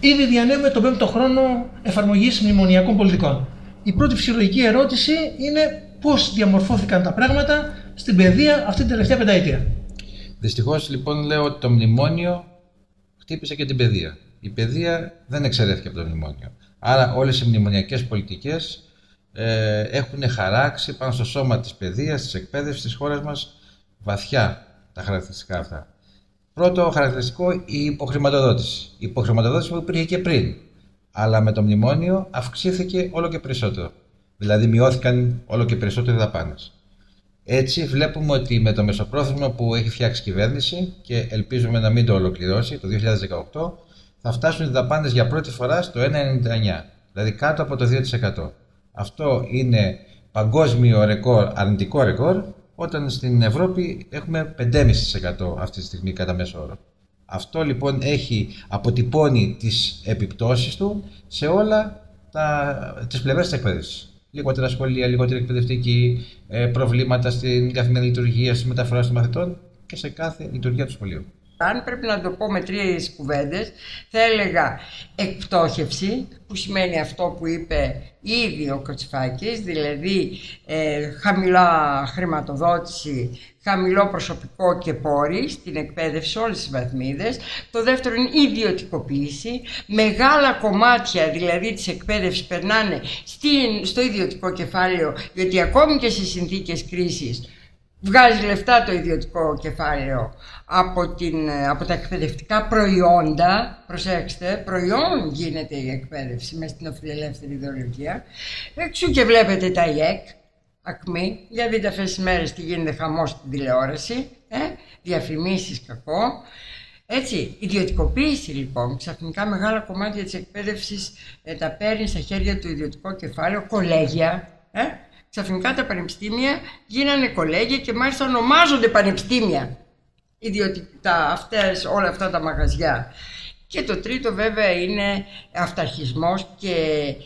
Ήδη διανύουμε τον πέμπτο χρόνο εφαρμογής μνημονιακών πολιτικών. Η πρώτη φυσιολογική ερώτηση είναι πώς διαμορφώθηκαν τα πράγματα στην παιδεία αυτή την τελευταία πενταετία. Δυστυχώς λοιπόν λέω ότι το μνημόνιο χτύπησε και την παιδεία. Η παιδεία δεν εξαιρέθηκε από το μνημόνιο. Άρα όλες οι μνημονιακές πολιτικές ε, έχουν χαράξει πάνω στο σώμα της παιδείας, της εκπαίδευσης της χώρας μας βαθιά τα χαρακτηριστικά αυτά. Πρώτο χαρακτηριστικό, η υποχρηματοδότηση. Η υποχρηματοδότηση που υπήρχε και πριν. Αλλά με το μνημόνιο αυξήθηκε όλο και περισσότερο. Δηλαδή μειώθηκαν όλο και περισσότερο οι δαπάνες. Έτσι βλέπουμε ότι με το μεσοπρόθεσμο που έχει φτιάξει η κυβέρνηση και ελπίζουμε να μην το ολοκληρώσει το 2018 θα φτάσουν οι δαπάνες για πρώτη φορά στο 1,99, δηλαδή κάτω από το 2%. Αυτό είναι παγκόσμιο ρεκόρ, αρνητικό ρεκόρ όταν στην Ευρώπη έχουμε 5,5% αυτή τη στιγμή κατά μέσο όρο. Αυτό λοιπόν έχει αποτυπώνει τις επιπτώσεις του σε όλα τα, τις πλευρές της εκπαίδευσης. Λιγότερα σχολεία, λιγότερη εκπαιδευτική, ε, προβλήματα στην καθημερινή λειτουργία, στη μεταφορά των μαθητών και σε κάθε λειτουργία του σχολείου. Αν πρέπει να το πω με τρεις κουβέντες, θα έλεγα εκπτώχευση, που σημαίνει αυτό που είπε ήδη ο Κοτσιφάκης, δηλαδή ε, χαμηλά χρηματοδότηση, χαμηλό προσωπικό και πόροι στην εκπαίδευση όλες τις βαθμίδες. Το δεύτερο είναι ιδιωτικοποίηση. Μεγάλα κομμάτια δηλαδή της εκπαίδευσης περνάνε στην, στο ιδιωτικό κεφάλαιο, γιατί ακόμη και σε συνθήκες κρίσης βγάζει λεφτά το ιδιωτικό κεφάλαιο από, την, από τα εκπαιδευτικά προϊόντα, προσέξτε, προϊόν γίνεται η εκπαίδευση μέσα στην οφειλελεύθερη ιδεολογία. Εξού και βλέπετε τα ΙΕΚ, ακμή, για δείτε αυτές τις μέρες τι γίνεται χαμός στην τηλεόραση, ε, διαφημίσεις κακό. Έτσι, ιδιωτικοποίηση λοιπόν, ξαφνικά μεγάλα κομμάτια της εκπαίδευσης ε, τα παίρνει στα χέρια του ιδιωτικού κεφάλαιο, κολέγια, ε, Ξαφνικά τα πανεπιστήμια γίνανε κολέγια και μάλιστα ονομάζονται πανεπιστήμια. Ιδιωτικά αυτές, όλα αυτά τα μαγαζιά. Και το τρίτο βέβαια είναι αυταρχισμός και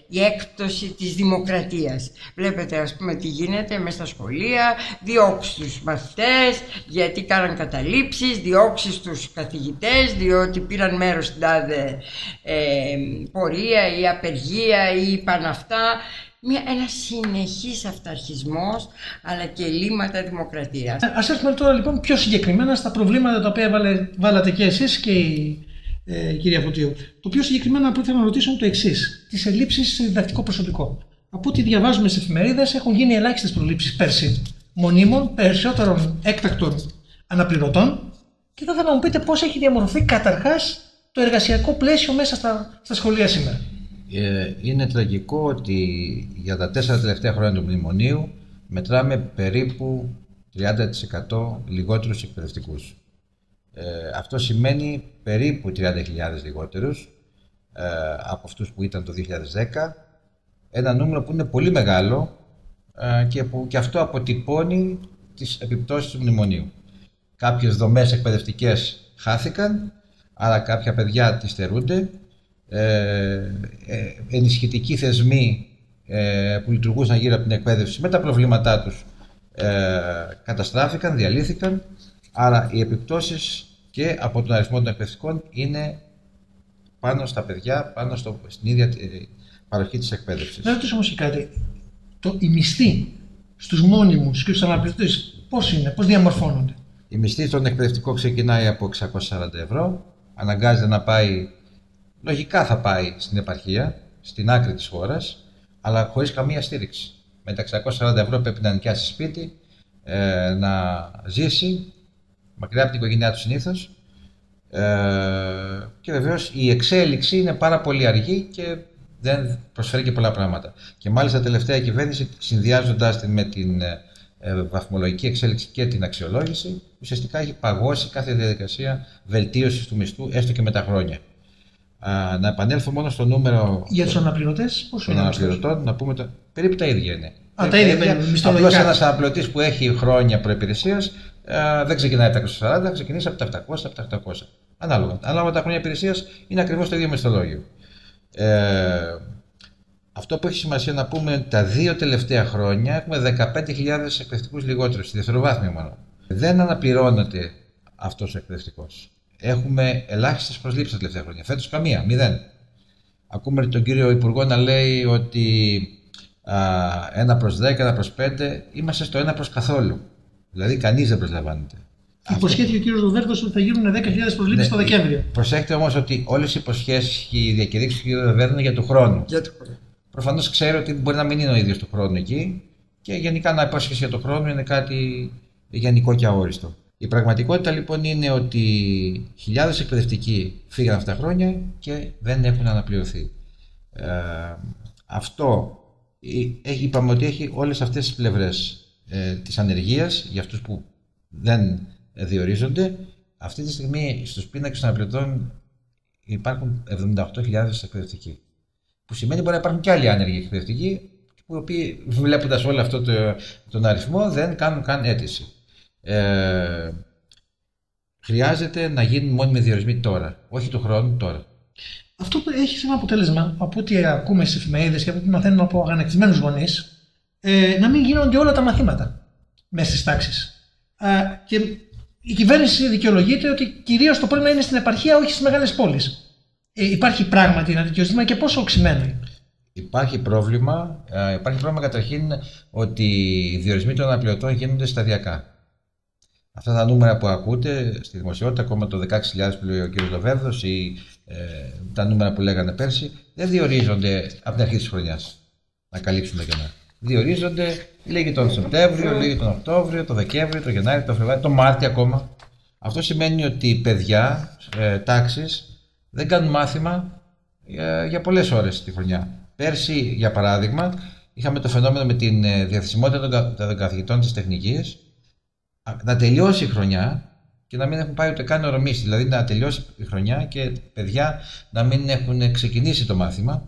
η έκπτωση της δημοκρατίας. Βλέπετε ας πούμε τι γίνεται μέσα στα σχολεία, διώξεις τους μαθητές γιατί κάναν καταλήψεις, διώξεις τους καθηγητές διότι πήραν μέρος στην τάδε ε, πορεία ή απεργία ή είπαν αυτά μια, ένα συνεχής αυταρχισμός αλλά και ελλείμματα δημοκρατίας. Ας έρθουμε τώρα λοιπόν πιο συγκεκριμένα στα προβλήματα τα οποία βάλε, βάλατε και εσείς και η ε, κυρία Φωτίου. Το πιο συγκεκριμένα που ήθελα να ρωτήσω είναι το εξής: Τις ελλείψεις σε διδακτικό προσωπικό. Από ό,τι διαβάζουμε στις εφημερίδες, έχουν γίνει ελάχιστες προλήψεις πέρσι μονίμων, περισσότερων έκτακτων αναπληρωτών. Και θα ήθελα να μου πείτε πώς έχει διαμορφωθεί καταρχάς το εργασιακό πλαίσιο μέσα στα, στα σχολεία σήμερα. Ε, είναι τραγικό ότι για τα τέσσερα τελευταία χρόνια του μνημονίου μετράμε περίπου 30% λιγότερους εκπαιδευτικούς. Ε, αυτό σημαίνει περίπου 30.000 λιγότερους ε, από αυτούς που ήταν το 2010. Ένα νούμερο που είναι πολύ μεγάλο ε, και που και αυτό αποτυπώνει τις επιπτώσεις του μνημονίου. Κάποιες δομές εκπαιδευτικές χάθηκαν, άρα κάποια παιδιά τις στερούνται ε, ε, ενισχυτικοί θεσμοί ε, που λειτουργούσαν γύρω από την εκπαίδευση με τα προβλήματά τους καταστράφηκαν, διαλύθηκαν άρα οι επιπτώσεις και από τον αριθμό των εκπαιδευτικών είναι πάνω στα παιδιά, πάνω στο, στην ίδια παροχή της εκπαίδευσης. Να ρωτήσω όμως και κάτι. Το, η μισθή στους μόνιμους και στους αναπληρωτές πώς είναι, πώς διαμορφώνονται; Η μισθή στον εκπαιδευτικό ξεκινάει από 640 ευρώ, αναγκάζεται να πάει λογικά θα πάει στην επαρχία, στην άκρη της χώρας, αλλά χωρίς καμία στήριξη. Με τα 640 ευρώ πρέπει να νοικιάσει σπίτι, ε, να ζήσει, μακριά από την οικογένειά του συνήθως, ε, και βεβαίως η εξέλιξη είναι πάρα πολύ αργή και δεν προσφέρει και πολλά πράγματα. Και μάλιστα τελευταία κυβέρνηση, συνδυάζοντας την με την ε, βαθμολογική εξέλιξη και την αξιολόγηση, ουσιαστικά έχει παγώσει κάθε διαδικασία βελτίωσης του μισθού, έστω και με τα χρόνια. Α, να επανέλθω μόνο στο νούμερο. Για τους αναπληρωτές, πόσο είναι. αναπληρωτών, να πούμε το. Περίπου τα ίδια είναι. Α, τα ίδια είναι. Απλώς ένας αναπληρωτής που έχει χρόνια προπηρεσία δεν ξεκινάει από τα 240, θα ξεκινήσει από τα 700, από τα 800. Ανάλογα. Ανάλογα τα χρόνια υπηρεσίας είναι ακριβώς το ίδιο μισθολόγιο. Ε, αυτό που έχει σημασία να πούμε ότι τα δύο τελευταία χρόνια έχουμε 15.000 εκπαιδευτικούς λιγότερους, στη δευτεροβάθμια μόνο. Δεν αναπληρώνεται αυτός ο εκπαιδευτικός. Έχουμε ελάχιστες προσλήψεις τα τελευταία χρόνια. Φέτος καμία, μηδέν. ακούμε τον κύριο Υπουργό να λέει ότι α, ένα προς 10, ένα προς 5, είμαστε στο ένα προς καθόλου. Δηλαδή κανείς δεν προσλαμβάνεται. Υποσχέθηκε ο κύριος Λοβέρδο ότι θα γίνουν 10.000 προσλήψεις Ναι, το Δεκέμβριο. Προσέχετε όμως ότι όλες οι υποσχέσεις και οι διακηρύξεις του κ. Βεβέρδου είναι για του χρόνου. Για το χρόνο. Προφανώς ξέρει ότι μπορεί να μην είναι ο ίδιος του χρόνου εκεί και γενικά να υπόσχεση για το χρόνο είναι κάτι γενικό και αόριστο. Η πραγματικότητα λοιπόν είναι ότι χιλιάδες εκπαιδευτικοί φύγαν αυτά τα χρόνια και δεν έχουν αναπληρωθεί. Ε, αυτό ε, έχει- είπαμε ότι έχει όλες αυτές τις πλευρές ε, της ανεργίας για αυτούς που δεν ε, διορίζονται. Αυτή τη στιγμή στους πίνακες των αναπληρωτών υπάρχουν 78.000 εκπαιδευτικοί. Που σημαίνει μπορεί να υπάρχουν και άλλοι άνεργοι εκπαιδευτικοί, που οι οποίοι βλέποντας όλο αυτό το, τον αριθμό δεν κάνουν καν αίτηση. Ε, χρειάζεται να γίνουν μόνιμοι διορισμοί τώρα, όχι του χρόνου τώρα. Αυτό που έχει σαν αποτέλεσμα, από ό,τι ακούμε στις εφημερίδες και από ό,τι μαθαίνουμε από αγανακτισμένου γονείς, ε, να μην γίνονται όλα τα μαθήματα μέσα στις τάξεις. Και η κυβέρνηση δικαιολογείται ότι κυρίως το πρόβλημα είναι στην επαρχία, όχι στις μεγάλες πόλεις. Ε, υπάρχει πράγματι ένα τέτοιο ζήτημα και πόσο οξυμένο είναι. Υπάρχει πρόβλημα. ε, υπάρχει πρόβλημα καταρχήν ότι οι διορισμοί των αναπληρωτών γίνονται σταδιακά. Αυτά τα νούμερα που ακούτε στη δημοσιότητα, ακόμα το 16.000 που λέει ο κ. Λοβέρδος ή ε, τα νούμερα που λέγανε πέρσι, δεν διορίζονται από την αρχή της χρονιάς να καλύψουν τα κενά. Διορίζονται λίγοι τον Σεπτέμβριο, λίγοι τον Οκτώβριο, τον Δεκέμβριο, τον Γενάρη, τον Φεβρουάριο, τον Μάρτιο ακόμα. Αυτό σημαίνει ότι παιδιά ε, τάξης δεν κάνουν μάθημα για, για πολλές ώρες τη χρονιά. Πέρσι, για παράδειγμα, είχαμε το φαινόμενο με την ε, διαθεσιμότητα των, κα- των καθηγητών της τεχνικής α, να τελειώσει η χρονιά και να μην έχουν πάει ούτε καν ορομήσει. Δηλαδή να τελειώσει η χρονιά και παιδιά να μην έχουν ξεκινήσει το μάθημα.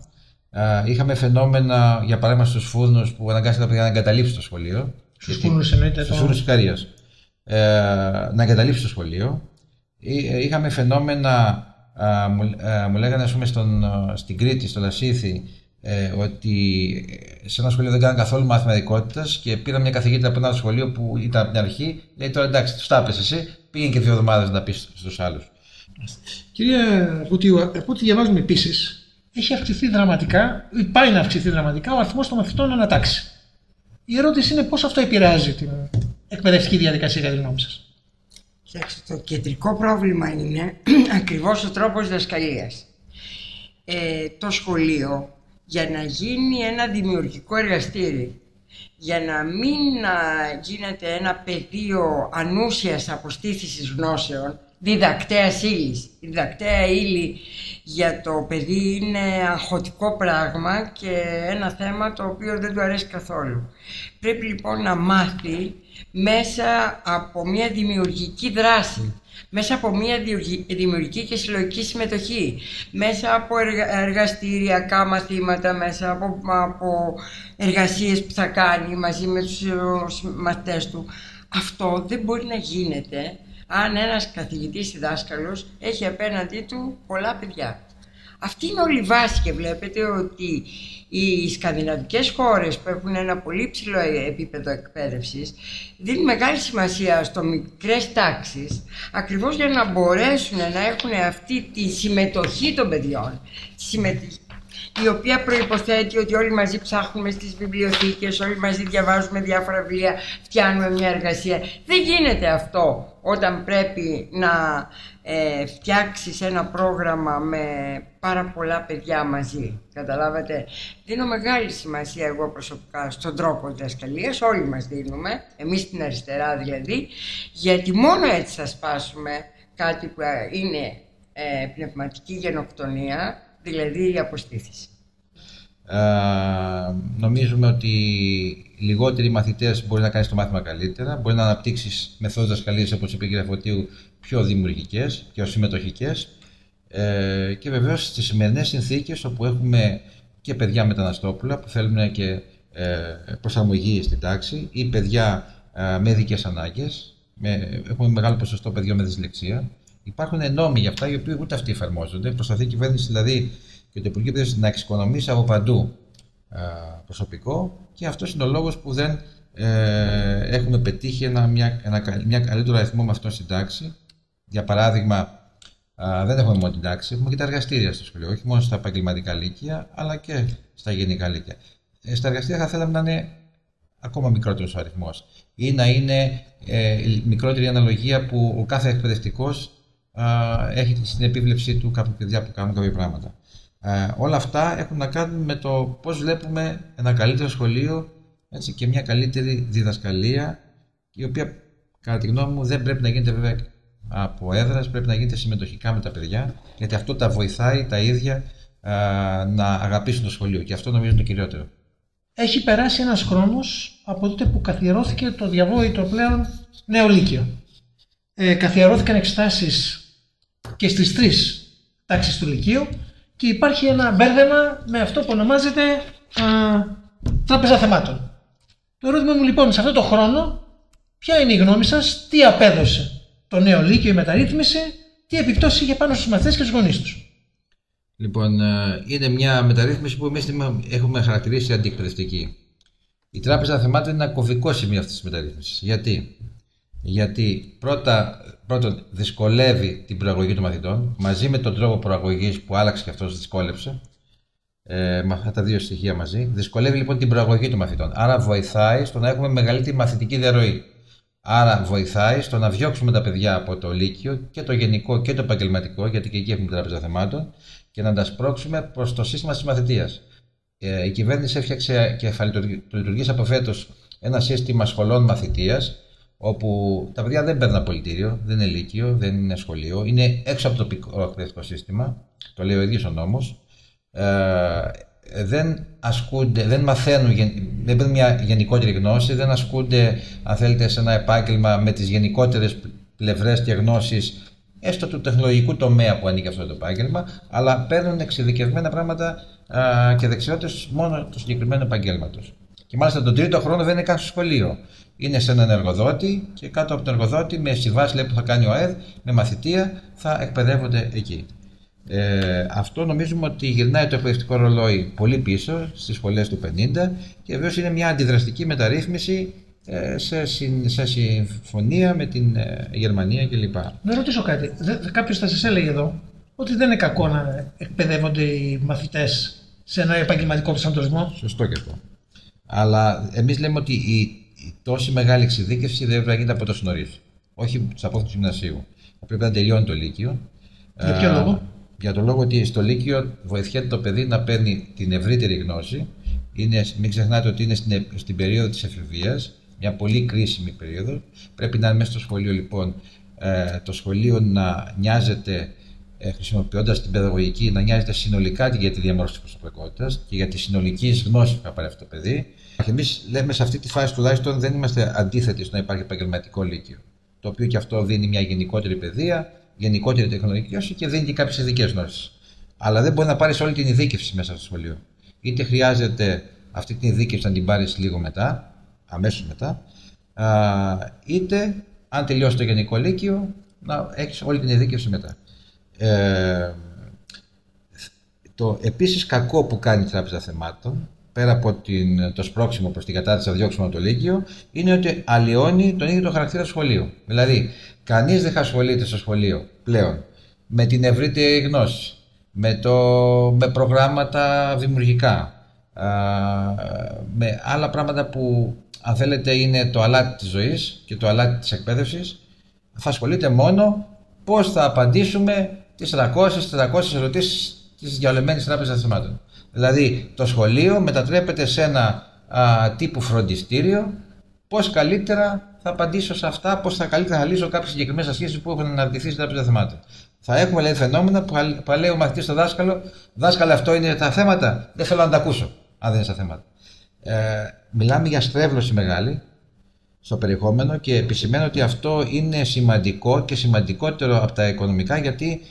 Α, είχαμε φαινόμενα, για παράδειγμα, στους φούρνους που αναγκάστηκαν τα παιδιά να εγκαταλείψουν το σχολείο. Στους Γιατί- φούρνους εννοείται. στους το- φούρνους Ικαρίας. Ε, να εγκαταλείψει το σχολείο. Ε, Είχαμε φαινόμενα, α, μου, α, μου λέγανε ας πούμε στον, α, στην Κρήτη, στο Λασίθι, ε, ότι σε ένα σχολείο δεν κάνανε καθόλου μάθημα ειδικότητας και πήρα μια καθηγήτρια από ένα άλλο σχολείο που ήταν από την αρχή. Λέει τώρα εντάξει, τους τα έπες εσύ, πήγαινε και δύο εβδομάδες να τα πεις στους άλλους. Κυρία Βουτίου, από ό,τι διαβάζουμε επίσης, έχει αυξηθεί δραματικά, ή πάει να αυξηθεί δραματικά ο αριθμός των μαθητών ανατάξει. Η ερώτηση είναι πώς αυτό επηρεάζει την εκπαιδευτική διαδικασία κατά τη γνώμη σας; Κοιτάξτε, το κεντρικό πρόβλημα είναι ακριβώς ο τρόπος δασκαλίας. Ε, το σχολείο για να γίνει ένα δημιουργικό εργαστήρι, για να μην α, γίνεται ένα πεδίο ανούσιας αποστήθησης γνώσεων, διδακτέας ύλης. Η διδακτέα ύλη για το παιδί είναι αγχωτικό πράγμα και ένα θέμα το οποίο δεν του αρέσει καθόλου. Πρέπει λοιπόν να μάθει μέσα από μια δημιουργική δράση, μέσα από μια διοργη- δημιουργική και συλλογική συμμετοχή, μέσα από εργα- εργαστηριακά μαθήματα, μέσα από, από εργασίες που θα κάνει μαζί με τους ε, μαθητές του. Αυτό δεν μπορεί να γίνεται αν ένας καθηγητής διδάσκαλος έχει απέναντί του πολλά παιδιά. Αυτή είναι όλη η βάση και βλέπετε ότι οι σκανδιναβικές χώρες που έχουν ένα πολύ ψηλό επίπεδο εκπαίδευσης δίνουν μεγάλη σημασία στο μικρές τάξεις ακριβώς για να μπορέσουν να έχουν αυτή τη συμμετοχή των παιδιών τη συμμετοχή η οποία προϋποθέτει ότι όλοι μαζί ψάχνουμε στις βιβλιοθήκες, όλοι μαζί διαβάζουμε διάφορα βιβλία, φτιάχνουμε μια εργασία. Δεν γίνεται αυτό όταν πρέπει να ε, φτιάξεις ένα πρόγραμμα με πάρα πολλά παιδιά μαζί. Καταλάβατε; Δίνω μεγάλη σημασία εγώ προσωπικά στον τρόπο διδασκαλίας, όλοι μας δίνουμε, εμείς στην αριστερά δηλαδή, γιατί μόνο έτσι θα σπάσουμε κάτι που ε, είναι ε, πνευματική γενοκτονία, δηλαδή η αποστήθηση. Ε, νομίζουμε ότι λιγότεροι μαθητές μπορεί να κάνεις το μάθημα καλύτερα, μπορεί να αναπτύξεις μεθόδους δασκαλία όπως είπε η κυρία Φωτίου πιο δημιουργικές, πιο συμμετοχικές. Ε, και βεβαίως στις σημερινές συνθήκες όπου έχουμε και παιδιά μεταναστόπουλα που θέλουν και ε, προσαρμογή στην τάξη ή παιδιά ε, με ειδικές ανάγκες. Έχουμε μεγάλο ποσοστό παιδιών με δυσλεξία. Υπάρχουν νόμοι για αυτά οι οποίοι ούτε αυτοί εφαρμόζονται. Προσπαθεί η κυβέρνηση δηλαδή και το Υπουργείο Παιδείας να εξοικονομήσει από παντού ε, προσωπικό και αυτός είναι ο λόγος που δεν ε, έχουμε πετύχει ένα, μια, ένα, μια καλύτερο αριθμό με αυτό στην τάξη. Για παράδειγμα, Α, δεν έχουμε μόνο την τάξη, έχουμε και τα εργαστήρια στο σχολείο. Όχι μόνο στα επαγγελματικά λύκεια, αλλά και στα γενικά λύκεια. Ε, στα εργαστήρια θα θέλαμε να είναι ακόμα μικρότερος ο αριθμός ή να είναι ε, μικρότερη αναλογία που ο κάθε εκπαιδευτικός έχει στην επίβλεψή του κάποια παιδιά που κάνουν κάποια πράγματα. Ε, όλα αυτά έχουν να κάνουν με το πώς βλέπουμε ένα καλύτερο σχολείο έτσι, και μια καλύτερη διδασκαλία η οποία κατά τη γνώμη μου δεν πρέπει να γίνεται βέβαια από έδρας, πρέπει να γίνεται συμμετοχικά με τα παιδιά γιατί αυτό τα βοηθάει τα ίδια να αγαπήσουν το σχολείο και αυτό νομίζω είναι το κυριότερο. Έχει περάσει ένας χρόνος από τότε που καθιερώθηκε το διαβόητο πλέον νέο λύκειο. Ε, καθιερώθηκαν εξετάσεις και στις τρεις τάξεις του λυκείου και υπάρχει ένα μπέρδεμα με αυτό που ονομάζεται α, τράπεζα θεμάτων. Το ερώτημα μου λοιπόν σε αυτό το χρόνο, ποια είναι η γνώμη σας, τι απέδωσε το νέο λύκειο, η μεταρρύθμιση, τι επιπτώσεις είχε πάνω στους μαθητές και τους γονείς τους. Λοιπόν, ε, είναι μια μεταρρύθμιση που εμείς έχουμε χαρακτηρίσει αντιεκπαιδευτική. Η Τράπεζα Θεμάτων είναι ένα κομβικό σημείο αυτής της μεταρρύθμισης. Γιατί; Γιατί πρώτα, πρώτον δυσκολεύει την προαγωγή των μαθητών, μαζί με τον τρόπο προαγωγής που άλλαξε και αυτός δυσκόλεψε, ε, με αυτά τα δύο στοιχεία μαζί. Δυσκολεύει λοιπόν την προαγωγή των μαθητών. Άρα βοηθάει στο να έχουμε μεγαλύτερη μαθητική διαρροή. Άρα βοηθάει στο να διώξουμε τα παιδιά από το Λύκειο και το γενικό και το επαγγελματικό, γιατί και εκεί έχουμε τράπεζα θεμάτων, και να τα σπρώξουμε προς το σύστημα της μαθητείας. Ε, η κυβέρνηση έφτιαξε και θα λειτουργήσει από φέτος ένα σύστημα σχολών μαθητείας, όπου τα παιδιά δεν παίρνουν πολιτήριο, δεν είναι λύκειο, δεν είναι σχολείο, είναι έξω από το εκπαιδευτικό σύστημα, το λέει ο ίδιος ο νόμος. Ε, δεν ασκούνται, δεν μαθαίνουν, δεν παίρνουν μια γενικότερη γνώση, δεν ασκούνται, αν θέλετε, σε ένα επάγγελμα με τις γενικότερες πλευρές και γνώσεις έστω του τεχνολογικού τομέα που ανήκει αυτό το επάγγελμα, αλλά παίρνουν εξειδικευμένα πράγματα α, και δεξιότητες μόνο του συγκεκριμένου επαγγέλματος. Και μάλιστα τον τρίτο χρόνο δεν είναι καν στο σχολείο. Είναι σε έναν εργοδότη και κάτω από τον εργοδότη, με συμβάσει που θα κάνει ο ΑΕΔ, με μαθητεία, θα εκπαιδεύονται εκεί. Ε, αυτό νομίζουμε ότι γυρνάει το εκπαιδευτικό ρολόι πολύ πίσω στις σχολές του 50 και βεβαίως είναι μια αντιδραστική μεταρρύθμιση ε, σε, σε συμφωνία με την ε, Γερμανία κλπ. Να ρωτήσω κάτι. Κάποιος θα σας έλεγε εδώ ότι δεν είναι κακό να εκπαιδεύονται οι μαθητές σε ένα επαγγελματικό προσανατολισμό; Σωστό και αυτό. Αλλά εμείς λέμε ότι η, η τόση μεγάλη εξειδίκευση δεν πρέπει να γίνεται από τόσο νωρίς. Όχι σε απόφαση του γυμνασίου. Πρέπει να τελειώνει το Λύκειο. Για ποιο λόγο; Για τον λόγο ότι στο Λύκειο βοηθιέται το παιδί να παίρνει την ευρύτερη γνώση. Είναι, μην ξεχνάτε ότι είναι στην, στην περίοδο της εφηβείας μια πολύ κρίσιμη περίοδο. Πρέπει να είναι μέσα στο σχολείο λοιπόν ε, το σχολείο να νοιάζεται ε, χρησιμοποιώντας την παιδαγωγική, να νοιάζεται συνολικά για τη διαμόρφωση της προσωπικότητας και για τη συνολική γνώση που θα πάρει αυτό το παιδί. Εμείς λέμε σε αυτή τη φάση τουλάχιστον δεν είμαστε αντίθετοι στο να υπάρχει επαγγελματικό λύκειο. Το οποίο και αυτό δίνει μια γενικότερη παιδεία, γενικότερη τεχνολογική γνώση και δίνει και κάποιες ειδικές γνώσεις. Αλλά δεν μπορεί να πάρεις όλη την ειδίκευση μέσα στο σχολείο. Είτε χρειάζεται αυτή την ειδίκευση να την πάρεις λίγο μετά, αμέσως μετά, είτε αν τελειώσει το γενικό λύκειο να έχεις όλη την ειδίκευση μετά. Ε, το επίσης κακό που κάνει η Τράπεζα Θεμάτων πέρα από την, το σπρώξιμο προς την κατάρτιση να διώξουμε το Λύκειο, είναι ότι αλλοιώνει τον ίδιο το χαρακτήρα του σχολείου. Δηλαδή, κανείς δεν θα ασχολείται στο σχολείο πλέον με την ευρύτερη γνώση, με, το, με προγράμματα δημιουργικά, με άλλα πράγματα που αν θέλετε, είναι το αλάτι της ζωής και το αλάτι της εκπαίδευσης, θα ασχολείται μόνο πώς θα απαντήσουμε τις 300-400 ερωτήσεις της διαλεμένης τράπεζας θεμάτων. Δηλαδή, το σχολείο μετατρέπεται σε ένα α, τύπου φροντιστήριο, πώς καλύτερα θα απαντήσω σε αυτά, πώς θα καλύτερα θα λύσω κάποιες συγκεκριμένες ασχέσεις που έχουν αναρτηθεί στην τράπεζα θεμάτων. Θα έχουμε δηλαδή φαινόμενα που θα λέει ο μαθητής στο δάσκαλο, δάσκαλο αυτό είναι τα θέματα, δεν θέλω να τα ακούσω, αν δεν είναι στα θέματα. Ε, μιλάμε για στρέβλωση μεγάλη στο περιεχόμενο και επισημαίνω ότι αυτό είναι σημαντικό και σημαντικότερο από τα οικονομικά γιατί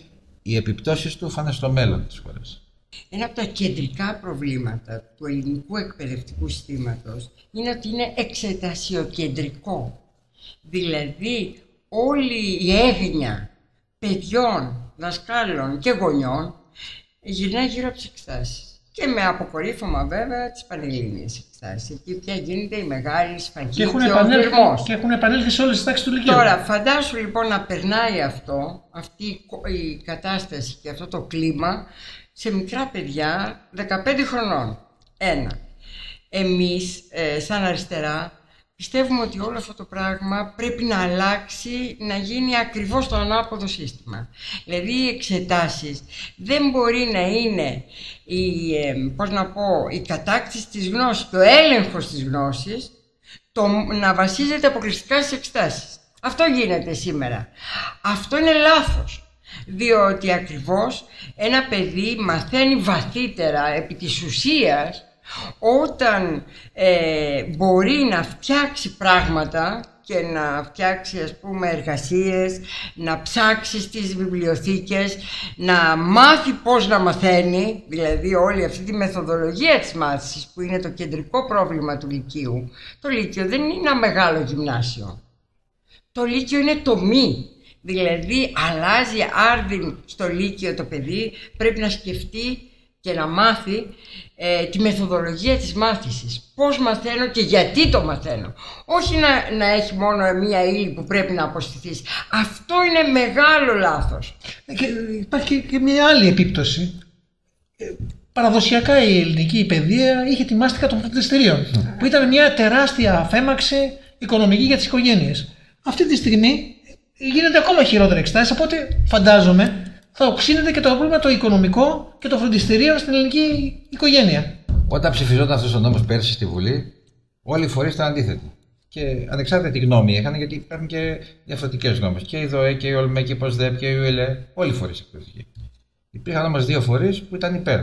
οι επιπτώσεις του φάνε στο μέλλον της χώρας. Ένα από τα κεντρικά προβλήματα του ελληνικού εκπαιδευτικού συστήματος είναι ότι είναι εξετασιοκεντρικό. Δηλαδή όλη η έγνοια παιδιών, δασκάλων και γονιών γυρνάει γύρω από τις εξετάσεις. Και με αποκορύφωμα βέβαια τις Πανελλήνιες εξετάσεις. Εκεί πια γίνεται η μεγάλη σφαγή Και έχουν, και ο επανέλθει, πυρμός. και έχουν επανέλθει σε όλες τις τάξεις του Λυκείου. Τώρα, φαντάσου λοιπόν να περνάει αυτό, αυτή η κο- η κατάσταση και αυτό το κλίμα σε μικρά παιδιά 15 χρονών. Ένα. Εμείς, ε, σαν αριστερά, πιστεύουμε ότι όλο αυτό το πράγμα πρέπει να αλλάξει, να γίνει ακριβώς το ανάποδο σύστημα. Δηλαδή οι εξετάσεις δεν μπορεί να είναι η, ε, πώς να πω, η κατάκτηση της γνώσης και ο έλεγχος της γνώσης το, να βασίζεται αποκλειστικά στις εξετάσεις. Αυτό γίνεται σήμερα. Αυτό είναι λάθος. Διότι ακριβώς ένα παιδί μαθαίνει βαθύτερα επί της ουσίας όταν ε, μπορεί να φτιάξει πράγματα και να φτιάξει ας πούμε εργασίες, να ψάξει στις βιβλιοθήκες, να μάθει πώς να μαθαίνει, δηλαδή όλη αυτή τη μεθοδολογία της μάθησης που είναι το κεντρικό πρόβλημα του Λυκείου. Το Λύκειο δεν είναι ένα μεγάλο γυμνάσιο. Το Λύκειο είναι το μη. Δηλαδή αλλάζει άρδιν στο Λύκειο το παιδί, πρέπει να σκεφτεί και να μάθει ε, τη μεθοδολογία της μάθησης. Πώς μαθαίνω και γιατί το μαθαίνω. Όχι να, να έχει μόνο μία ύλη που πρέπει να αποστηθείς. Αυτό είναι μεγάλο λάθος. Και υπάρχει και μια άλλη επίπτωση. Ε, Παραδοσιακά η ελληνική παιδεία είχε τη μάστικα των φροντιστηρίων, που ήταν μια τεράστια αφέμαξη οικονομική για τις οικογένειες. Αυτή τη στιγμή γίνεται ακόμα χειρότερα εξετάσεις, οπότε φαντάζομαι θα οξύνεται και το πρόβλημα το οικονομικό και το φροντιστηρίων στην ελληνική οικογένεια. Όταν ψηφιζόταν αυτός ο νόμος πέρσι στη Βουλή, όλοι οι φορείς ήταν αντίθετοι. Και ανεξάρτητα τι γνώμη είχαν, γιατί υπάρχουν και διαφορετικές γνώμες. Και η ΔΟΕ και η ΟΛΜΕ και η ΠΟΣΔΕΠ και η ΟΕΛΕ, όλοι οι φορείς εκπαιδευτικοί. Υπήρχαν όμως δύο φορείς που ήταν υπέρ.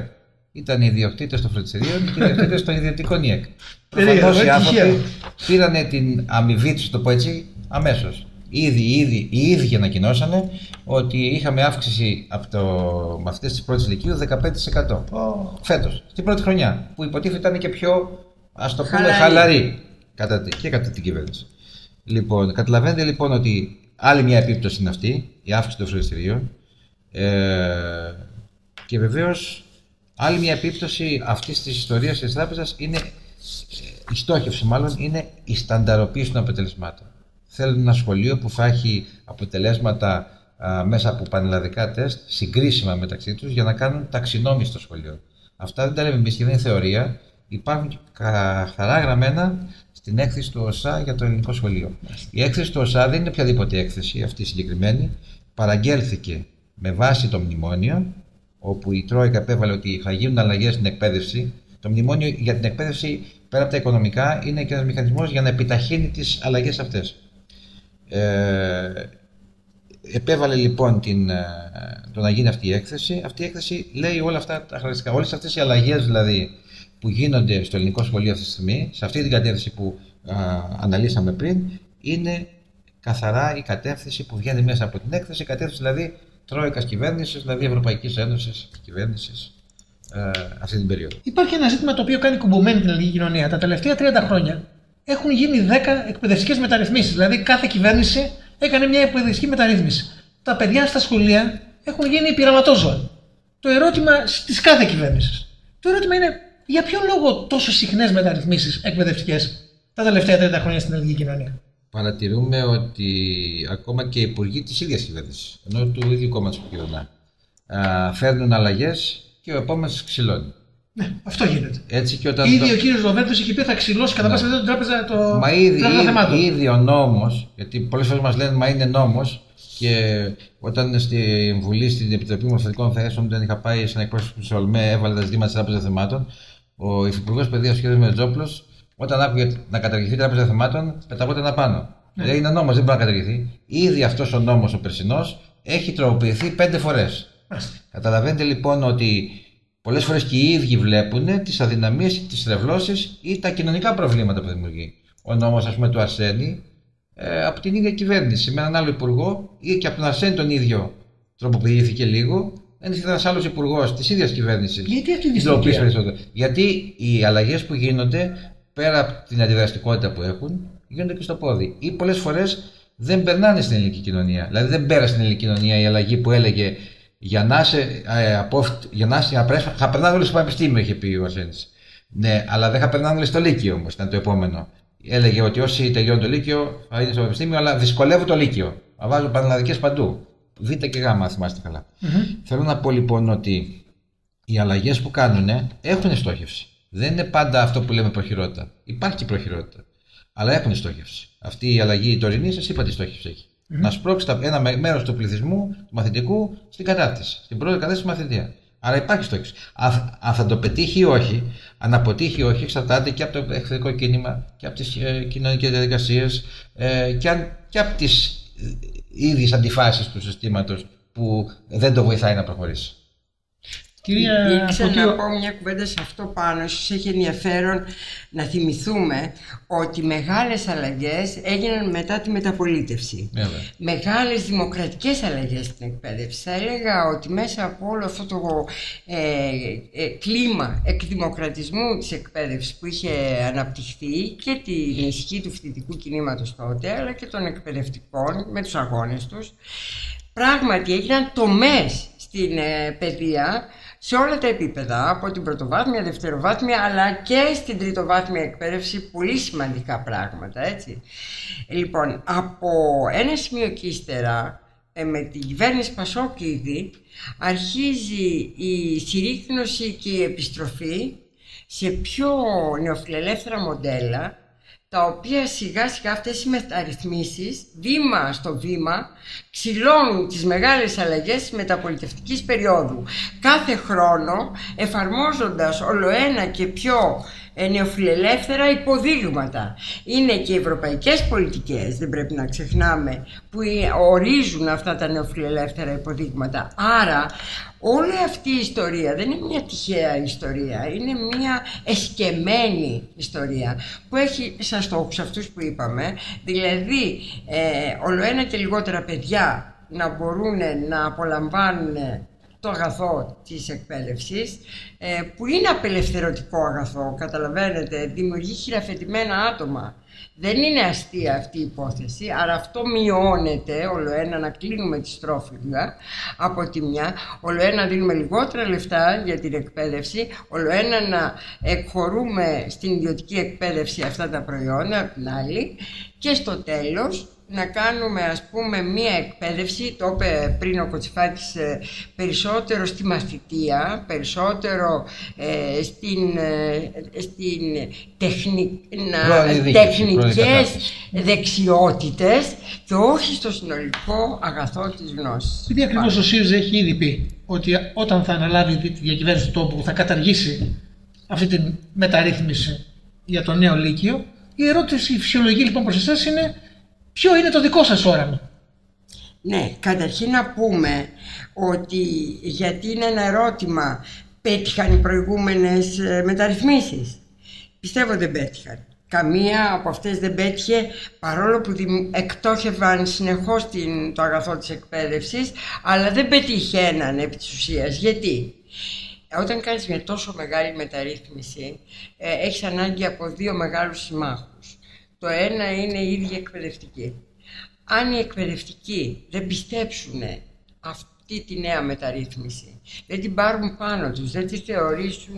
Ήταν οι ιδιοκτήτες των φροντιστηρίων και οι ιδιοκτήτες των ιδιωτικών ΙΕΚ. Περίεργο, Προφανώς οι ε, άνθρωποι τυχαίο. πήραν την αμοιβή τους, το πω έτσι, αμέσως. Ήδη, ήδη, οι ίδιοι ανακοινώσανε ότι είχαμε αύξηση από το μαθητέ τη πρώτη Λυκείου 15%. Φέτος, στην πρώτη χρονιά. Που υποτίθεται ήταν και πιο, ας το πούμε, Χαλαρή. χαλαρή κατά, τη- και κατά την κυβέρνηση. Λοιπόν, καταλαβαίνετε λοιπόν ότι άλλη μια επίπτωση είναι αυτή, η αύξηση των φροντιστηρίων. Ε, και βεβαίως άλλη μια επίπτωση αυτής της ιστορίας της τράπεζας είναι ε, η στόχευση μάλλον είναι η στανταροποίηση των αποτελεσμάτων. Θέλουν ένα σχολείο που θα έχει αποτελέσματα α, μέσα από πανελλαδικά τεστ συγκρίσιμα μεταξύ τους για να κάνουν ταξινόμηση στο σχολείο. Αυτά δεν τα λέμε εμείς και δεν είναι θεωρία. Υπάρχουν και καθαρά γραμμένα στην έκθεση του ΟΣΑ για το ελληνικό σχολείο. Η έκθεση του ΟΣΑ δεν είναι οποιαδήποτε έκθεση, αυτή η συγκεκριμένη. Παραγγέλθηκε με βάση το μνημόνιο, όπου η Τρόικα επέβαλε ότι θα γίνουν αλλαγές στην εκπαίδευση. Το μνημόνιο για την εκπαίδευση, πέρα από τα οικονομικά, είναι και ένας μηχανισμός για να επιταχύνει τις αλλαγές αυτές. Ε, επέβαλε λοιπόν την, ε, το να γίνει αυτή η έκθεση. Αυτή η έκθεση λέει όλα αυτά τα χαρακτηριστικά. Όλες αυτές οι αλλαγές δηλαδή που γίνονται στο ελληνικό σχολείο αυτή τη στιγμή, σε αυτή την κατεύθυνση που α, αναλύσαμε πριν, είναι καθαρά η κατεύθυνση που βγαίνει μέσα από την έκθεση, η κατεύθυνση δηλαδή Τρόικας κυβέρνησης, δηλαδή Ευρωπαϊκής Ένωσης κυβέρνησης ε, αυτή την περίοδο. Υπάρχει ένα ζήτημα το οποίο κάνει κουμπωμένη την ελληνική κοινωνία. Τα τελευταία 30 χρόνια έχουν γίνει 10 εκπαιδευτικές μεταρρυθμίσεις. Δηλαδή κάθε κυβέρνηση έκανε μια εκπαιδευτική μεταρρύθμιση. Τα παιδιά στα σχολεία έχουν γίνει πειραματόζωα. Το ερώτημα τη κάθε κυβέρνηση. Το ερώτημα είναι για ποιο λόγο τόσο συχνές μεταρρυθμίσεις εκπαιδευτικές τα τελευταία 30 χρόνια στην ελληνική κοινωνία; Παρατηρούμε ότι ακόμα και οι υπουργοί της ίδιας κυβέρνησης, ενώ του ίδιου κόμματος που κυβερνά, α, φέρνουν αλλαγές και ο επόμενος ξυλώνει. Ναι, αυτό γίνεται. Έτσι και όταν. Ήδη το- ο κύριος Λοβέρντο είχε πει θα ξυλώσει κατά Ναι. πάσα πιθανότητα την τράπεζα το Μα ήδη, τράπεζα θεμάτων. ήδη, ήδη ο νόμος, γιατί πολλές φορές μας λένε Μα είναι νόμος, και όταν στη Βουλή, στην Επιτροπή Μορφωτικών Θέσεων, δεν είχα πάει σαν εκπρόσωπο του ΟΛΜΕ, έβαλε τα ζητήματα της Τράπεζας Θεμάτων, ο Υφυπουργός Παιδείας, ο κ. Μετζόπουλο, όταν άκουγε να καταργηθεί η Τράπεζα Θεμάτων, πεταγόταν απάνω. Ναι. Λέει είναι νόμος, δεν μπορεί να καταργηθεί. Ήδη αυτός ο νόμος, ο περσινός, έχει τροποποιηθεί πέντε φορές. Μάλιστα. Καταλαβαίνετε λοιπόν ότι πολλές φορές και οι ίδιοι βλέπουν τις αδυναμίες, τις τρευλώσεις ή τα κοινωνικά προβλήματα που δημιουργεί. Ο νόμος, ας πούμε, του Αρσένη ε, από την ίδια κυβέρνηση με έναν άλλο υπουργό ή και από τον Αρσένη τον ίδιο τροποποιήθηκε λίγο. Έρχεται ένας άλλος υπουργός της ίδιας κυβέρνησης. Γιατί αυτή τη Τροποποιήσει στιγμή. περισσότερο. Γιατί οι αλλαγές που γίνονται πέρα από την αντιδραστικότητα που έχουν γίνονται και στο πόδι. Ή πολλές φορές δεν περνάνε στην ελληνική κοινωνία. Δηλαδή δεν πέρασε στην ελληνική κοινωνία η αλλαγή που έλεγε Για να είσαι, ε, από, για να είσαι απρέσφα, θα περνάνε όλοι στο πανεπιστήμιο, είχε πει ο Αρσένη. Ναι, αλλά δεν θα περνάνε όλοι στο Λύκειο όμως, ήταν το επόμενο. Έλεγε ότι όσοι τελειώνουν το Λύκειο θα είναι στο πανεπιστήμιο, αλλά δυσκολεύουν το Λύκειο. Θα βάζουν πανελλαδικές παντού. Β και Γ, αν θυμάστε καλά. Mm-hmm. Θέλω να πω λοιπόν ότι οι αλλαγές που κάνουν έχουν στόχευση. Δεν είναι πάντα αυτό που λέμε προχειρότητα. Υπάρχει και προχειρότητα. Αλλά έχουν στόχευση. Αυτή η αλλαγή η τωρινή, σας είπα τι στόχευση έχει. Mm-hmm. Να σπρώξει ένα μέρο του πληθυσμού, του μαθητικού, στην κατάρτιση. Στην πρώτη κατάρτιση μαθητεία. Άρα υπάρχει στόχευση. Αν θα το πετύχει ή όχι, αν αποτύχει ή όχι, εξαρτάται και από το εχθρικό κίνημα και από τι ε, κοινωνικέ διαδικασίε ε, και, και από τι ε, ίδιε αντιφάσει του συστήματο που δεν το βοηθάει να προχωρήσει. Κυρία Ήθελα να πω μια κουβέντα σε αυτό πάνω. Ίσως έχει ενδιαφέρον να θυμηθούμε ότι μεγάλες αλλαγές έγιναν μετά τη μεταπολίτευση. Μεγάλε Μεγάλες δημοκρατικές αλλαγές στην εκπαίδευση. Θα έλεγα ότι μέσα από όλο αυτό το ε, ε, κλίμα εκδημοκρατισμού της εκπαίδευσης που είχε αναπτυχθεί και την ισχύ του φοιτητικού κινήματος τότε, αλλά και των εκπαιδευτικών με τους αγώνες τους, πράγματι έγιναν τομές στην ε, παιδεία σε όλα τα επίπεδα, από την πρωτοβάθμια, δευτεροβάθμια, αλλά και στην τριτοβάθμια εκπαίδευση, πολύ σημαντικά πράγματα, έτσι. Λοιπόν, από ένα σημείο και ύστερα, ε, με την κυβέρνηση Πασόκ αρχίζει η συρρήκνωση και η επιστροφή σε πιο νεοφιλελεύθερα μοντέλα, τα οποία σιγά σιγά αυτές οι μεταρρυθμίσεις βήμα στο βήμα ξυλώνουν τις μεγάλες αλλαγές της μεταπολιτευτικής περίοδου. Κάθε χρόνο εφαρμόζοντας ολοένα και πιο ε, νεοφιλελεύθερα υποδείγματα. Είναι και οι ευρωπαϊκές πολιτικές, δεν πρέπει να ξεχνάμε, που ορίζουν αυτά τα νεοφιλελεύθερα υποδείγματα. Άρα όλη αυτή η ιστορία δεν είναι μια τυχαία ιστορία, είναι μια εσκεμμένη ιστορία που έχει σαν στόχους αυτούς που είπαμε, δηλαδή ε, ολοένα και λιγότερα παιδιά να μπορούν να απολαμβάνουν το αγαθό της εκπαίδευσης ε, που είναι απελευθερωτικό αγαθό, καταλαβαίνετε, δημιουργεί χειραφετημένα άτομα. Δεν είναι αστεία αυτή η υπόθεση, αλλά αυτό μειώνεται, όλο ένα να κλείνουμε τη στρόφιγγα από τη μια, όλο ένα να δίνουμε λιγότερα λεφτά για την εκπαίδευση, όλο ένα να εκχωρούμε στην ιδιωτική εκπαίδευση αυτά τα προϊόντα από την άλλη και στο τέλος να κάνουμε ας πούμε μία εκπαίδευση, το είπε πριν ο Κοτσιφάκης, ε, περισσότερο στη μαθητεία, περισσότερο ε, στην, ε, στην τεχνη, να, τεχνικές δεξιότητες και όχι στο συνολικό αγαθό της γνώσης. Επειδή ακριβώς ο ΣΥΡΙΖΑ έχει ήδη πει ότι όταν θα αναλάβει τη διακυβέρνηση του τόπου θα καταργήσει αυτή τη μεταρρύθμιση για το νέο Λύκειο, η ερώτηση, η φυσιολογική λοιπόν προς εσάς είναι Ποιο είναι το δικό σας όραμα; Ναι, καταρχήν να πούμε ότι γιατί είναι ένα ερώτημα πέτυχαν οι προηγούμενες ε, μεταρρυθμίσεις. Πιστεύω δεν πέτυχαν. Καμία από αυτές δεν πέτυχε παρόλο που εκτόχευαν συνεχώς την, το αγαθό της εκπαίδευσης αλλά δεν πετυχαίναν επί της ουσίας. Γιατί; Όταν κάνεις μια τόσο μεγάλη μεταρρύθμιση ε, έχεις ανάγκη από δύο μεγάλους συμμάχους. Το ένα είναι οι ίδιοι εκπαιδευτικοί. Αν οι εκπαιδευτικοί δεν πιστέψουν αυτή τη νέα μεταρρύθμιση, δεν την πάρουν πάνω τους, δεν τη θεωρήσουν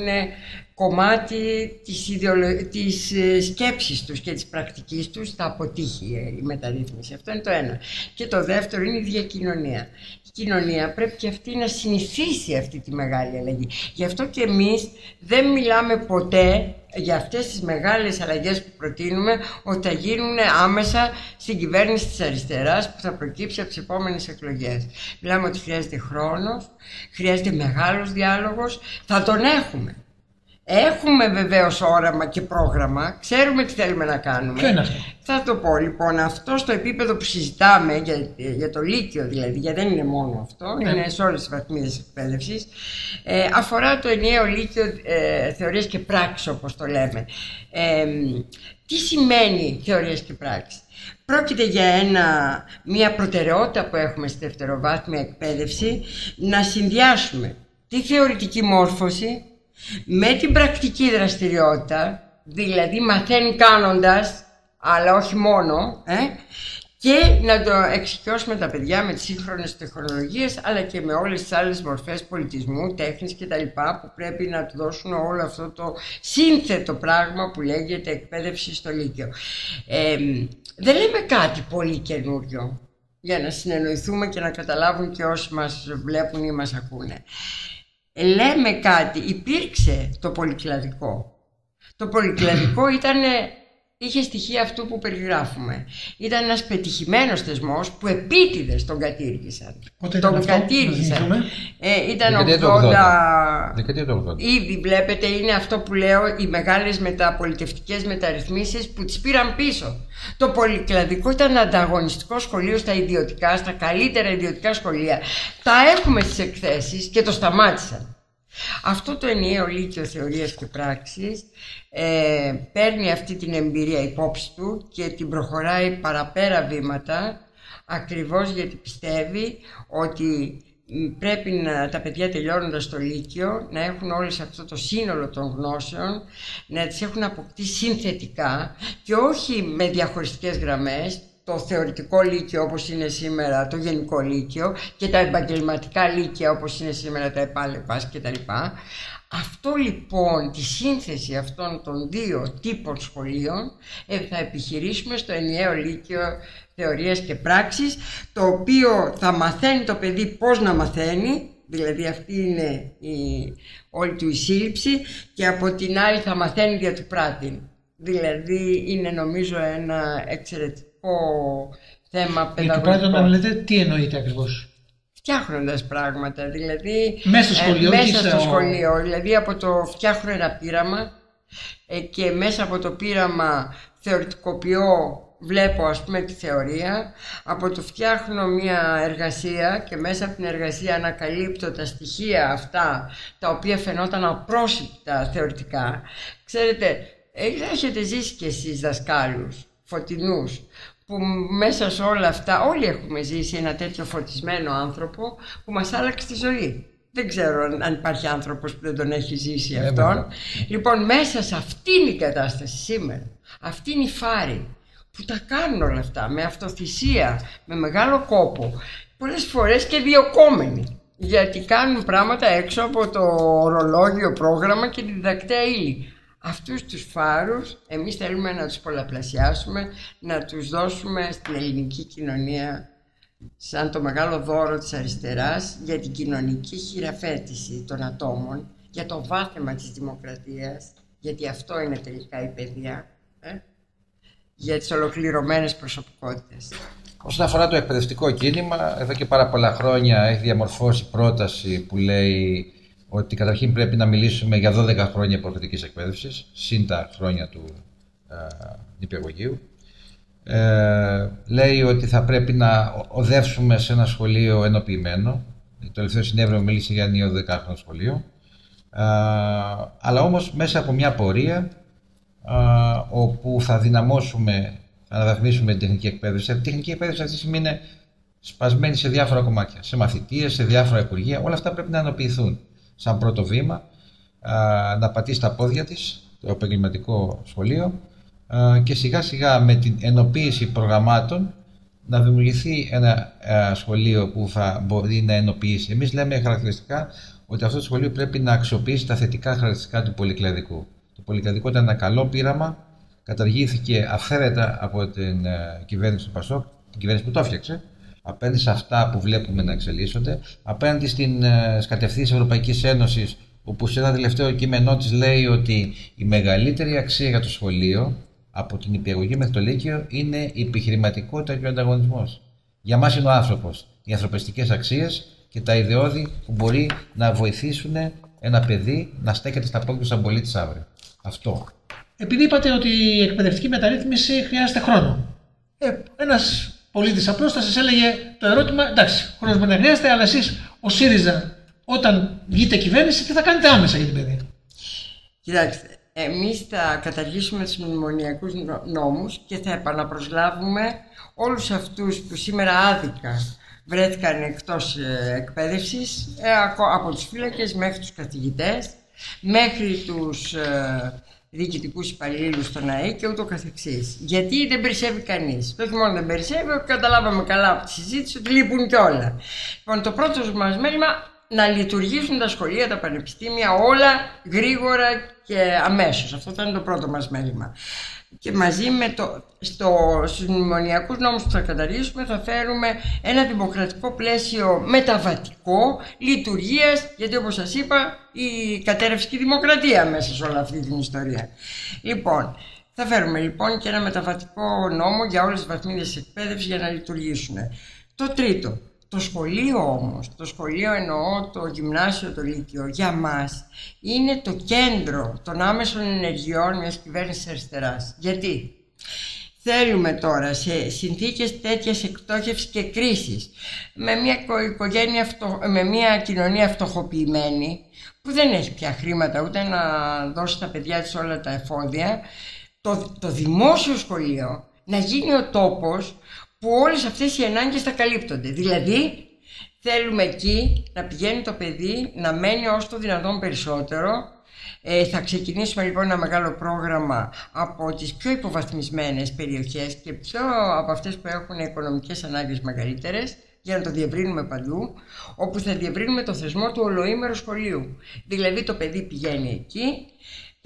κομμάτι της, ιδεολο... της ε, σκέψης τους και της πρακτικής τους, θα αποτύχει ε, η μεταρρύθμιση. Αυτό είναι το ένα. Και το δεύτερο είναι η διακοινωνία κοινωνία πρέπει και αυτή να συνηθίσει αυτή τη μεγάλη αλλαγή. Γι' αυτό και εμείς δεν μιλάμε ποτέ για αυτές τις μεγάλες αλλαγές που προτείνουμε ότι θα γίνουν άμεσα στην κυβέρνηση της αριστεράς που θα προκύψει από τις επόμενες εκλογές. Μιλάμε ότι χρειάζεται χρόνος, χρειάζεται μεγάλος διάλογος, θα τον έχουμε. Έχουμε βεβαίως όραμα και πρόγραμμα, ξέρουμε τι θέλουμε να κάνουμε. Ποιο είναι αυτό; Θα το πω λοιπόν, αυτό στο επίπεδο που συζητάμε για, για το Λύκειο δηλαδή, γιατί δεν είναι μόνο αυτό, ναι. είναι σε όλες τις βαθμίες εκπαίδευσης, ε, αφορά το ενιαίο Λύκειο ε, θεωρίες και πράξεις όπως το λέμε. Ε, τι σημαίνει θεωρίες και πράξεις; Πρόκειται για ένα, μια προτεραιότητα που έχουμε στη δευτεροβάθμια εκπαίδευση να συνδυάσουμε τη θεωρητική μόρφωση με την πρακτική δραστηριότητα, δηλαδή μαθαίνει κάνοντας, αλλά όχι μόνο, ε, και να το εξοικειώσουμε τα παιδιά με τις σύγχρονες τεχνολογίες αλλά και με όλες τις άλλες μορφές πολιτισμού, τέχνης και τα λοιπά που πρέπει να του δώσουν όλο αυτό το σύνθετο πράγμα που λέγεται εκπαίδευση στο Λύκειο. Ε, δεν λέμε κάτι πολύ καινούριο για να συνεννοηθούμε και να καταλάβουν και όσοι μας βλέπουν ή μας ακούνε. Ε, λέμε κάτι, υπήρξε το πολυκλαδικό. Το πολυκλαδικό ήταν είχε στοιχεία αυτού που περιγράφουμε. Ήταν ένας πετυχημένος θεσμός που επίτηδες τον κατήργησαν. Πότε τον αυτό, κατήργησαν. Ε, ήταν 80... Ήδη βλέπετε είναι αυτό που λέω οι μεγάλες μεταπολιτευτικές μεταρρυθμίσεις που τις πήραν πίσω. Το πολυκλαδικό ήταν ανταγωνιστικό σχολείο στα ιδιωτικά, στα καλύτερα ιδιωτικά σχολεία. Τα έχουμε στις εκθέσεις και το σταμάτησαν. Αυτό το ενιαίο Λύκειο Θεωρίας και Πράξης ε, παίρνει αυτή την εμπειρία υπόψη του και την προχωράει παραπέρα βήματα ακριβώς γιατί πιστεύει ότι πρέπει να, τα παιδιά τελειώνοντας το Λύκειο να έχουν όλες αυτό το σύνολο των γνώσεων, να τις έχουν αποκτήσει συνθετικά και όχι με διαχωριστικές γραμμές, το θεωρητικό λύκειο όπως είναι σήμερα το γενικό λύκειο και τα επαγγελματικά λύκεια όπως είναι σήμερα τα επάλεπας κτλ. Αυτό λοιπόν, τη σύνθεση αυτών των δύο τύπων σχολείων ε, θα επιχειρήσουμε στο ενιαίο λύκειο θεωρίας και πράξης το οποίο θα μαθαίνει το παιδί πώς να μαθαίνει δηλαδή αυτή είναι η, όλη του η σύλληψη και από την άλλη θα μαθαίνει για του πράτη. Δηλαδή είναι νομίζω ένα εξαιρετικό θέμα παιδαγωγικό. Για το να λέτε τι εννοείται ακριβώς; Φτιάχνοντας πράγματα, δηλαδή μέσα στο σχολείο, ε, μέσα στο σχολείο δηλαδή από το φτιάχνω ένα πείραμα ε, και μέσα από το πείραμα θεωρητικοποιώ βλέπω ας πούμε τη θεωρία, από το φτιάχνω μια εργασία και μέσα από την εργασία ανακαλύπτω τα στοιχεία αυτά τα οποία φαινόταν απρόσιπτα θεωρητικά. Ξέρετε, έχετε ζήσει κι εσείς δασκάλους, φωτεινούς, που μέσα σε όλα αυτά όλοι έχουμε ζήσει ένα τέτοιο φωτισμένο άνθρωπο που μας άλλαξε τη ζωή. Δεν ξέρω αν υπάρχει άνθρωπος που δεν τον έχει ζήσει ε, αυτόν. λοιπόν, μέσα σε αυτήν την κατάσταση σήμερα, αυτή είναι η φάρη που τα κάνουν όλα αυτά με αυτοθυσία, με μεγάλο κόπο, πολλές φορές και διοκόμενοι. Γιατί κάνουν πράγματα έξω από το ορολόγιο πρόγραμμα και τη διδακτέα ύλη. Αυτούς τους φάρους εμείς θέλουμε να τους πολλαπλασιάσουμε, να τους δώσουμε στην ελληνική κοινωνία σαν το μεγάλο δώρο της αριστεράς για την κοινωνική χειραφέτηση των ατόμων, για το βάθεμα της δημοκρατίας, γιατί αυτό είναι τελικά η παιδεία, ε; για τις ολοκληρωμένες προσωπικότητες. Όσον αφορά το εκπαιδευτικό κίνημα, εδώ και πάρα πολλά χρόνια έχει διαμορφώσει πρόταση που λέει ότι καταρχήν πρέπει να μιλήσουμε για 12 χρόνια υποχρεωτική εκπαίδευσης, συν τα χρόνια του ε, νηπιαγωγείου. Ε, λέει ότι θα πρέπει να οδεύσουμε σε ένα σχολείο ενοποιημένο. Το τελευταίο συνέδριο μίλησε για νέο 10χρονο σχολείο. Ε, αλλά όμως μέσα από μια πορεία ε, όπου θα δυναμώσουμε, θα αναβαθμίσουμε την τεχνική εκπαίδευση. Η τεχνική εκπαίδευση αυτή τη στιγμή είναι σπασμένη σε διάφορα κομμάτια, σε μαθητείες, σε διάφορα υπουργεία. Όλα αυτά πρέπει να ενοποιηθούν σαν πρώτο βήμα να πατήσει τα πόδια της το επαγγελματικό σχολείο και σιγά σιγά με την ενοποίηση προγραμμάτων να δημιουργηθεί ένα σχολείο που θα μπορεί να ενοποιήσει. Εμείς λέμε χαρακτηριστικά ότι αυτό το σχολείο πρέπει να αξιοποιήσει τα θετικά χαρακτηριστικά του πολυκλαδικού. Το πολυκλαδικό ήταν ένα καλό πείραμα, καταργήθηκε αυθαίρετα από την κυβέρνηση του Πασόκ, την κυβέρνηση που το έφτιαξε, απέναντι σε αυτά που βλέπουμε να εξελίσσονται, απέναντι στην ε, κατευθύνση Ευρωπαϊκής Ένωσης, όπου σε ένα τελευταίο κείμενό της λέει ότι η μεγαλύτερη αξία για το σχολείο από την υπηαγωγή μέχρι το Λύκειο είναι η επιχειρηματικότητα και ο ανταγωνισμός. Για μας είναι ο άνθρωπος, οι ανθρωπιστικές αξίες και τα ιδεώδη που μπορεί να βοηθήσουν ένα παιδί να στέκεται στα πόδια του σαν πολίτης αύριο. Αυτό. Επειδή είπατε ότι η εκπαιδευτική μεταρρύθμιση χρειάζεται χρόνο. Ε, ένας πολίτης απλώς θα σας έλεγε το ερώτημα, εντάξει, χρόνος μπορεί να χρειάζεται, αλλά εσείς ο ΣΥΡΙΖΑ όταν βγείτε κυβέρνηση, τι θα κάνετε άμεσα για την παιδεία; Κοιτάξτε, εμείς θα καταργήσουμε τους μνημονιακούς νόμους και θα επαναπροσλάβουμε όλους αυτούς που σήμερα άδικα βρέθηκαν εκτός ε, εκπαίδευσης ε, από τους φύλακες μέχρι τους καθηγητές μέχρι τους ε, διοικητικούς υπαλλήλους στον ΑΕ και ούτω καθεξής. Γιατί δεν περισσεύει κανείς. Το όχι μόνο δεν περισσεύει, καταλάβαμε καλά από τη συζήτηση ότι λείπουν και όλα. Λοιπόν, το πρώτο μας μέλημα να λειτουργήσουν τα σχολεία, τα πανεπιστήμια, όλα γρήγορα και αμέσως. Αυτό θα είναι το πρώτο μας μέλημα και μαζί με το, στο, στους μνημονιακούς νόμους που θα καταργήσουμε θα φέρουμε ένα δημοκρατικό πλαίσιο μεταβατικό λειτουργίας γιατί όπως σας είπα η κατέρευση δημοκρατία μέσα σε όλη αυτή την ιστορία. Λοιπόν, θα φέρουμε λοιπόν και ένα μεταβατικό νόμο για όλες τις βαθμίδες εκπαίδευσης για να λειτουργήσουν. Το τρίτο, το σχολείο όμως, το σχολείο εννοώ το γυμνάσιο, το λύκειο, για μας είναι το κέντρο των άμεσων ενεργειών μιας κυβέρνησης αριστεράς. Γιατί; Θέλουμε τώρα σε συνθήκες τέτοιας εκτόχευσης και κρίσης με μια, οικογένεια με μια κοινωνία φτωχοποιημένη που δεν έχει πια χρήματα ούτε να δώσει στα παιδιά της όλα τα εφόδια το, το δημόσιο σχολείο να γίνει ο τόπος που όλες αυτές οι ανάγκες θα καλύπτονται. Δηλαδή, θέλουμε εκεί να πηγαίνει το παιδί, να μένει όσο το δυνατόν περισσότερο. Ε, θα ξεκινήσουμε λοιπόν ένα μεγάλο πρόγραμμα από τις πιο υποβαθμισμένες περιοχές και πιο από αυτές που έχουν οικονομικές ανάγκες μεγαλύτερες για να το διευρύνουμε παντού, όπου θα διευρύνουμε το θεσμό του ολοήμερου σχολείου. Δηλαδή το παιδί πηγαίνει εκεί,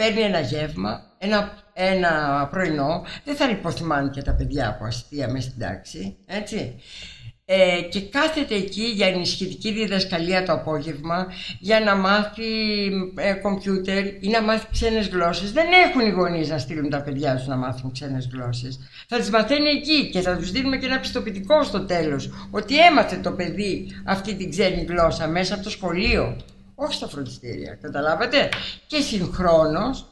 παίρνει ένα γεύμα, ένα, ένα πρωινό, δεν θα υποθυμάνουν και τα παιδιά από αστεία μέσα στην τάξη, έτσι. Ε, και κάθεται εκεί για ενισχυτική διδασκαλία το απόγευμα για να μάθει ε, κομπιούτερ ή να μάθει ξένες γλώσσες. Δεν έχουν οι γονείς να στείλουν τα παιδιά τους να μάθουν ξένες γλώσσες. Θα τις μαθαίνει εκεί και θα τους δίνουμε και ένα πιστοποιητικό στο τέλος ότι έμαθε το παιδί αυτή την ξένη γλώσσα μέσα από το σχολείο όχι στα φροντιστήρια, καταλάβατε. Και συγχρόνως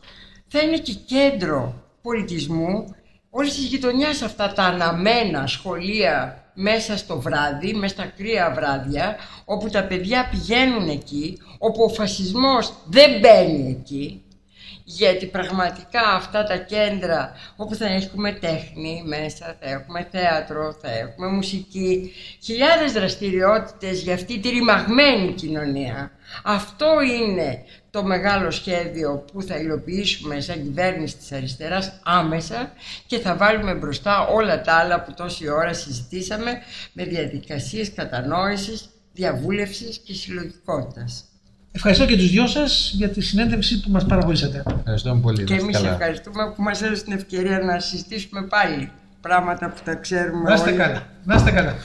θα είναι και κέντρο πολιτισμού όλη τη γειτονιά αυτά τα αναμένα σχολεία μέσα στο βράδυ, μέσα στα κρύα βράδια, όπου τα παιδιά πηγαίνουν εκεί, όπου ο φασισμός δεν μπαίνει εκεί, γιατί πραγματικά αυτά τα κέντρα όπου θα έχουμε τέχνη μέσα, θα έχουμε θέατρο, θα έχουμε μουσική, χιλιάδες δραστηριότητες για αυτή τη ρημαγμένη κοινωνία. Αυτό είναι το μεγάλο σχέδιο που θα υλοποιήσουμε σαν κυβέρνηση της αριστεράς άμεσα και θα βάλουμε μπροστά όλα τα άλλα που τόση ώρα συζητήσαμε με διαδικασίες κατανόησης, διαβούλευσης και συλλογικότητας. Ευχαριστώ και τους δυο σας για τη συνέντευξη που μας παραγωγήσατε. Ευχαριστούμε πολύ. Και εμείς ευχαριστούμε που μας έδωσες την ευκαιρία να συζητήσουμε πάλι πράγματα που τα ξέρουμε Να είστε καλά. Να είστε καλά.